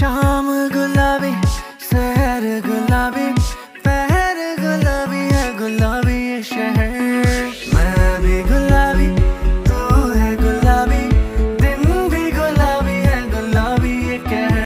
शाम गुलाबी शहर गुलाबी